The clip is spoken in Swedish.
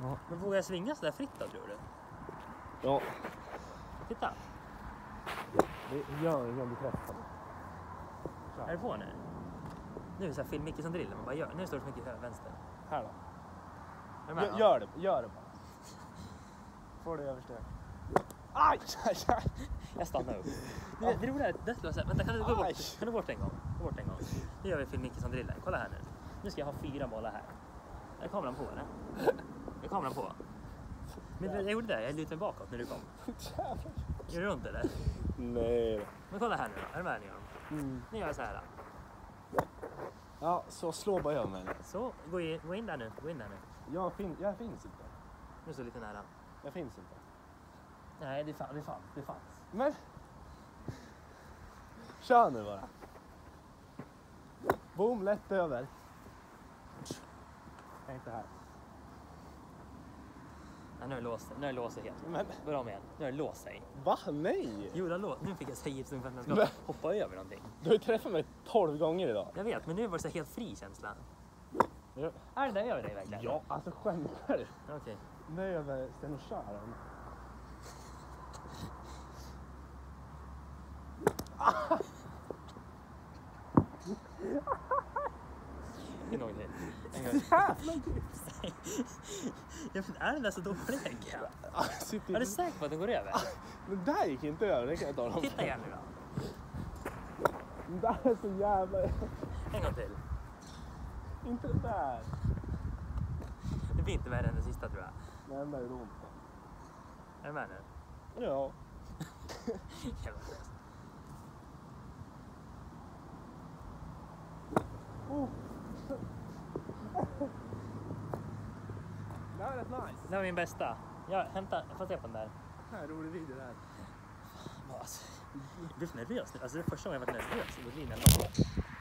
Ja. Men vågar jag svinga sådär fritt då tror du? Ja, Titta, det gör om du träffar. är du på nu? Nu är det såhär Phil Mickelson-drill, man bara gör. Nu står det så mycket vänster. Här då. Är du med? Gör, gör det, gör det bara. Får det översteg. Aj. Jag stannar upp. Det, det roliga är att det skulle vänta kan du gå bort, kan du bort en gång? Gå bort en gång. Nu gör vi Phil Mickelson-drillen. Kolla här nu. Nu ska jag ha fyra bollar här. Är kameran på eller? Är kameran på? Men jag gjorde det, jag lutade mig bakåt när du kom. Gör det ont eller? Nej då. Men kolla här nu då, är du med nu? Mm. Nu gör jag så här. Ja, så slå bara jag med Så, gå in, gå in där nu. Gå in där nu. jag, fin, jag finns inte. Nu står lite nära. Jag finns inte. Nej, det, fan, det fanns. Det fanns. Men. Kör nu bara. Boom, lätt över. Jag är inte här. Nu är det låst. Nu är det låst helt. Men om igen. Nu är det låst sig. va? Nej! Jo, det har låst. Nu fick jag säga gipsen för att jag ska hoppa över någonting. Du har ju träffat mig 12 gånger idag. Jag vet, men nu var det så helt fri känsla. Ja, Är det där över dig verkligen? ja alltså skämtar du? Okej. Nej, över Sten och Sharon. En gång till. En gång till. Jävla gris! Jag vet, är den där så dålig? Sitter Är du säker på att den går över? Den där gick inte över, det kan jag tala om. Titta igen nu då. Den där är så jävla... En gång till. Inte den där. Det blir inte värre än den sista tror jag. Nej, den där är ont. Är du med nu? Ja. Jävla skit. Oh. Det här är rätt nice. Det var min bästa. Jag hämta, jag får se på den där. Det här är en rolig video det här. Alltså, jag blir för nervös nu. Alltså det är första gången jag varit nervös i mitt liv.